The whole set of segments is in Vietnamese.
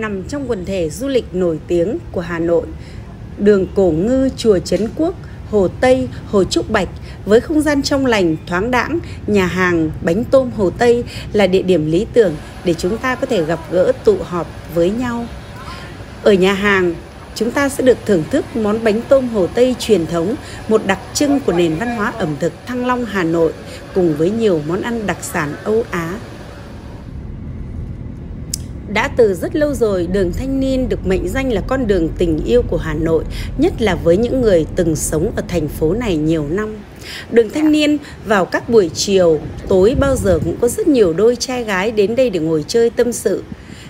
nằm trong quần thể du lịch nổi tiếng của Hà Nội. Đường Cổ Ngư, Chùa Trấn Quốc, Hồ Tây, Hồ Trúc Bạch với không gian trong lành, thoáng đãng, nhà hàng, bánh tôm Hồ Tây là địa điểm lý tưởng để chúng ta có thể gặp gỡ tụ họp với nhau. Ở nhà hàng, chúng ta sẽ được thưởng thức món bánh tôm Hồ Tây truyền thống, một đặc trưng của nền văn hóa ẩm thực Thăng Long Hà Nội cùng với nhiều món ăn đặc sản Âu Á. Đã từ rất lâu rồi, đường Thanh Niên được mệnh danh là con đường tình yêu của Hà Nội, nhất là với những người từng sống ở thành phố này nhiều năm. Đường Thanh Niên vào các buổi chiều, tối bao giờ cũng có rất nhiều đôi trai gái đến đây để ngồi chơi tâm sự.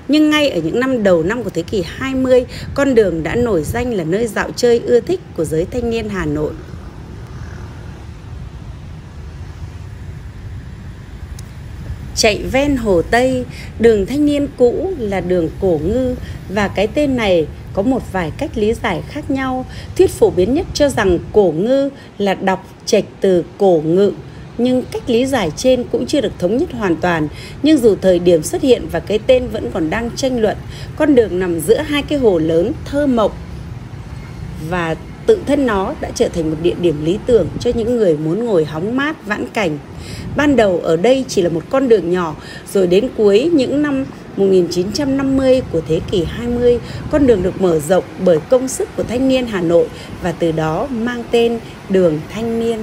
Nhưng ngay ở những năm đầu năm của thế kỷ 20, con đường đã nổi danh là nơi dạo chơi ưa thích của giới thanh niên Hà Nội. Chạy ven hồ Tây, đường thanh niên cũ là đường cổ ngư và cái tên này có một vài cách lý giải khác nhau. Thuyết phổ biến nhất cho rằng cổ ngư là đọc trạch từ cổ ngự nhưng cách lý giải trên cũng chưa được thống nhất hoàn toàn. Nhưng dù thời điểm xuất hiện và cái tên vẫn còn đang tranh luận, con đường nằm giữa hai cái hồ lớn thơ mộng và tự thân nó đã trở thành một địa điểm lý tưởng cho những người muốn ngồi hóng mát vãn cảnh. Ban đầu ở đây chỉ là một con đường nhỏ, rồi đến cuối những năm 1950 của thế kỷ 20, con đường được mở rộng bởi công sức của thanh niên Hà Nội và từ đó mang tên Đường Thanh Niên.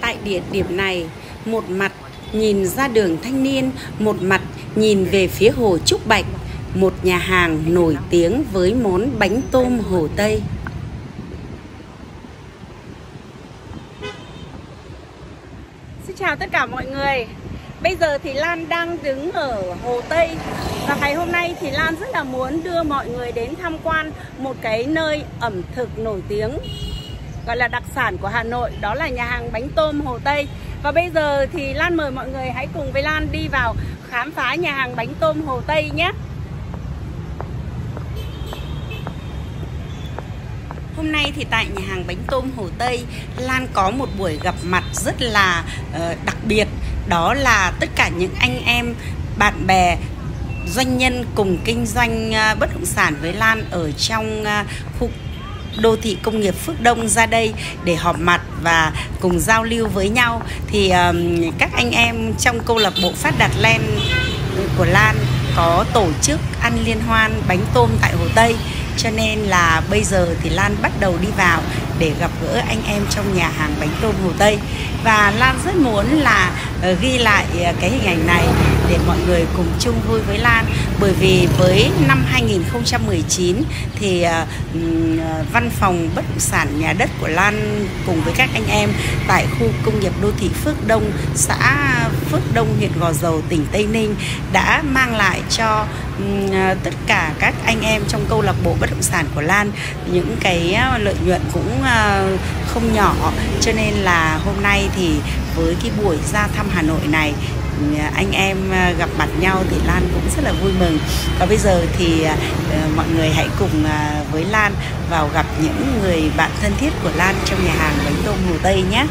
Tại địa điểm này, một mặt nhìn ra đường Thanh Niên, một mặt nhìn về phía hồ Trúc Bạch, một nhà hàng nổi tiếng với món bánh tôm Hồ Tây. Xin chào tất cả mọi người. Bây giờ thì Lan đang đứng ở Hồ Tây. Và ngày hôm nay thì Lan rất là muốn đưa mọi người đến tham quan một cái nơi ẩm thực nổi tiếng, Gọi là đặc sản của Hà Nội, Đó là nhà hàng bánh tôm Hồ Tây. Và bây giờ thì Lan mời mọi người hãy cùng với Lan đi vào khám phá nhà hàng bánh tôm Hồ Tây nhé. Hôm nay thì tại nhà hàng bánh tôm Hồ Tây, Lan có một buổi gặp mặt rất là uh, đặc biệt. Đó là tất cả những anh em, bạn bè, doanh nhân cùng kinh doanh uh, bất động sản với Lan ở trong uh, khu đô thị công nghiệp Phước Đông ra đây để họp mặt và cùng giao lưu với nhau thì um, các anh em trong câu lạc bộ Phát Đạt Len của Lan có tổ chức ăn liên hoan bánh tôm tại Hồ Tây cho nên là bây giờ thì Lan bắt đầu đi vào để gặp gỡ anh em trong nhà hàng bánh tôm Hồ Tây. Và Lan rất muốn là ờ, ghi lại ờ, cái hình ảnh này để mọi người cùng chung vui với Lan bởi vì với năm 2019 thì à, à, văn phòng bất động sản nhà đất của Lan cùng với các anh em tại khu công nghiệp đô thị Phước Đông, xã Phước Đông, huyện Gò Dầu, tỉnh Tây Ninh đã mang lại cho à, tất cả các anh em trong câu lạc bộ bất động sản của Lan những cái lợi nhuận cũng không nhỏ. Cho nên là hôm nay thì với cái buổi ra thăm Hà Nội này Dạ, anh em à, gặp mặt nhau thì Lan cũng rất là vui mừng. Và bây giờ thì à, ờ, mọi người hãy cùng à, với Lan vào gặp những người bạn thân thiết của Lan trong nhà hàng bánh tôm Hồ Tây nhé.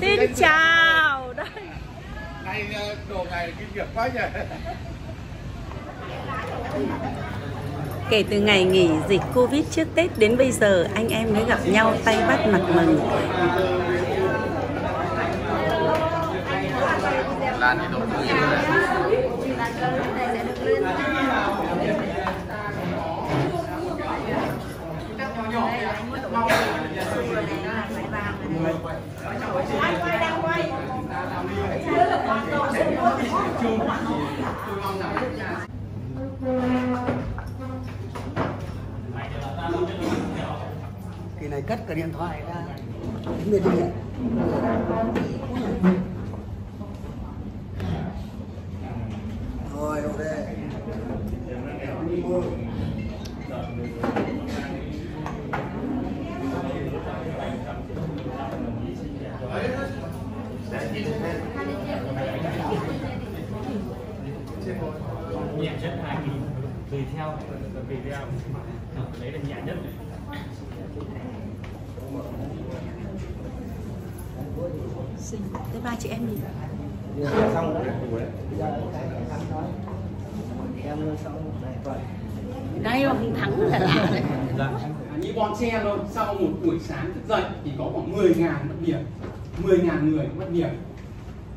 Xin chào. Đây. Này đồ này kinh nghiệp quá nhỉ. Kể từ ngày nghỉ dịch Covid trước Tết đến bây giờ anh em mới gặp nhau tay bắt mặt mừng. Lan thì đồ kỳ điện thoại ra. Người đi. Rồi, ok. Nhẹ nhất 2000 tùy theo tùy theo. Đấy là nhẹ nhất. Xinh, thế ba chị em xong nói em xong Đây ông Thắng là lạ đấy. Như bọn xe thôi sau một buổi sáng thức dậy thì có khoảng 10 ngàn mất việc 10 ngàn người mất việc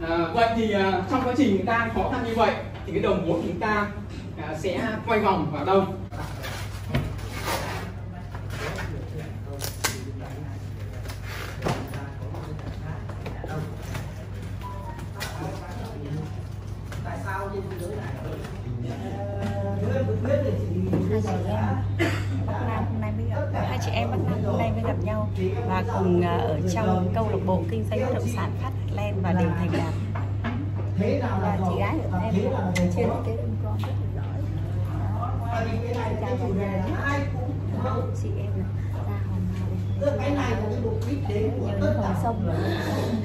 à, vậy thì à, trong quá trình đang khó khăn như vậy thì cái đồng vốn chúng ta à, sẽ quay vòng vào đâu và cùng à, ở trong câu lạc bộ kinh doanh bất động sản Phát Len và đều thành đạt. Và chị gái của em trên cái con con rất là giỏi. Chào cả nhà chị em này ra cái này là cái mục đích đến của tất hồng sông.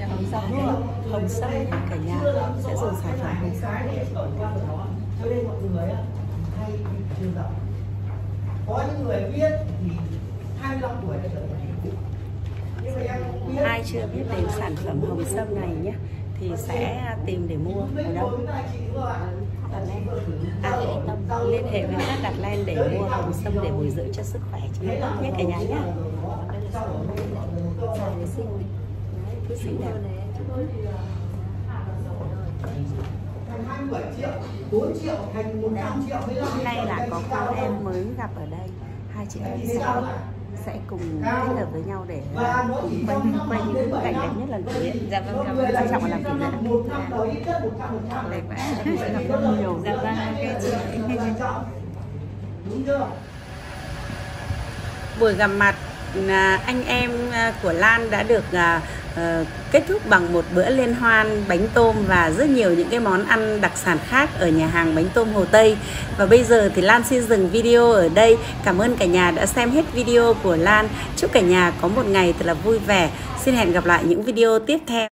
hồng sông hồng sâm cả nhà sẽ dùng sản phẩm hồng để đó cho nên mọi người hay có những người biết thì 25 tuổi đã trở thành chủ nhưng mà em không biết ai chưa biết đến sản phẩm hồng sâm này nhé thì sẽ tìm để mua ở đâu? À, liên hệ với các đặt len để mua hồng sâm để bồi dưỡng cho sức khỏe cho nó tốt nhé cả nhà nhé. Cứ xinh đẹp thành 27 triệu 4 triệu thành 100 triệu 15 hôm nay là có cô em mới gặp ở đây hai chị em sẽ sẽ cùng kết hợp với nhau để chỉ quay quay những đến bức 7 cảnh đẹp nhất lần kỷ niệm dạ vâng quan trọng là làm kỷ niệm một năm đầu ít nhất 100 phần trăm đẹp sẽ gặp nhiều dạ vâng ok chị đúng chưa? Buổi gặp mặt à, anh em à, của Lan đã được Ờ, kết thúc bằng một bữa liên hoan bánh tôm và rất nhiều những cái món ăn đặc sản khác ở nhà hàng bánh tôm Hồ Tây. Và bây giờ thì Lan xin dừng video ở đây. Cảm ơn cả nhà đã xem hết video của Lan. Chúc cả nhà có một ngày thật là vui vẻ. Xin hẹn gặp lại những video tiếp theo.